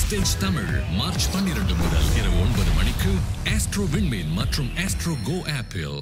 stage Tamil March பன்னிரண்டு முதல் இரவு ஒன்பது மணிக்கு ஆஸ்ட்ரோ விண்மீன் மற்றும் ஆஸ்ட்ரோ கோ ஆப்பில்